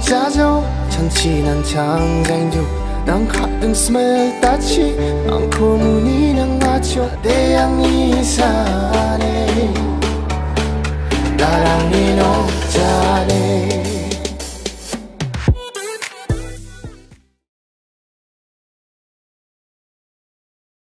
짜죠? 천친한 장장조 난 가든 스멜 따치. 앙코 문이 냥 맞춰 대양 이상